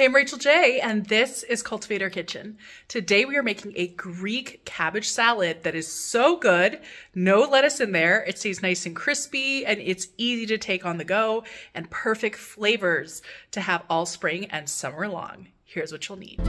Hey, I'm Rachel J, and this is Cultivator Kitchen. Today we are making a Greek cabbage salad that is so good. No lettuce in there. It stays nice and crispy, and it's easy to take on the go, and perfect flavors to have all spring and summer long. Here's what you'll need.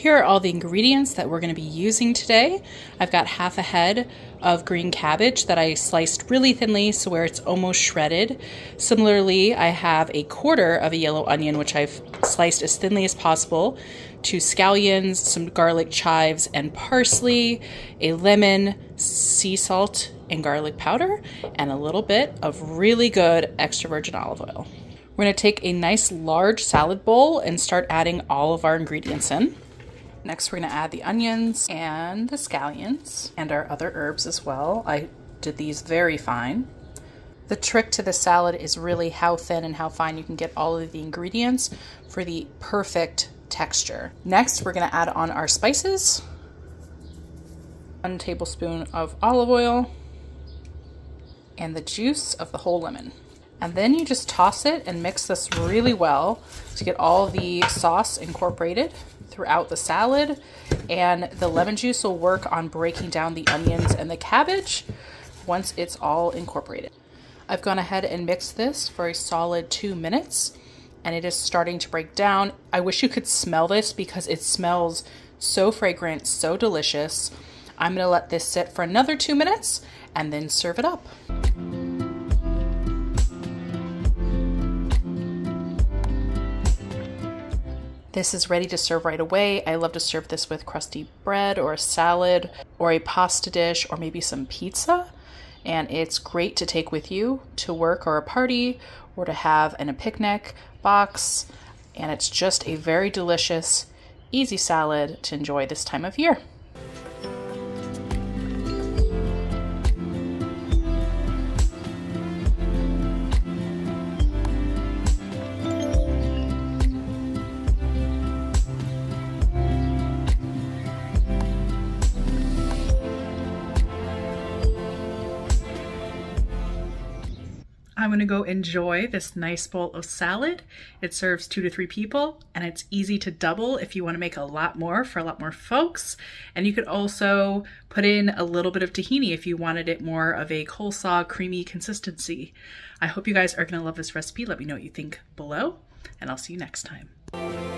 Here are all the ingredients that we're going to be using today. I've got half a head of green cabbage that I sliced really thinly so where it's almost shredded. Similarly, I have a quarter of a yellow onion which I've sliced as thinly as possible, two scallions, some garlic chives and parsley, a lemon, sea salt and garlic powder, and a little bit of really good extra virgin olive oil. We're going to take a nice large salad bowl and start adding all of our ingredients in. Next, we're to add the onions and the scallions and our other herbs as well. I did these very fine. The trick to the salad is really how thin and how fine you can get all of the ingredients for the perfect texture. Next, we're going to add on our spices. One tablespoon of olive oil and the juice of the whole lemon. And then you just toss it and mix this really well to get all the sauce incorporated throughout the salad. And the lemon juice will work on breaking down the onions and the cabbage once it's all incorporated. I've gone ahead and mixed this for a solid two minutes and it is starting to break down. I wish you could smell this because it smells so fragrant, so delicious. I'm gonna let this sit for another two minutes and then serve it up. This is ready to serve right away. I love to serve this with crusty bread or a salad or a pasta dish or maybe some pizza. And it's great to take with you to work or a party or to have in a picnic box. And it's just a very delicious, easy salad to enjoy this time of year. I'm gonna go enjoy this nice bowl of salad. It serves two to three people and it's easy to double if you wanna make a lot more for a lot more folks. And you could also put in a little bit of tahini if you wanted it more of a coleslaw creamy consistency. I hope you guys are gonna love this recipe. Let me know what you think below and I'll see you next time.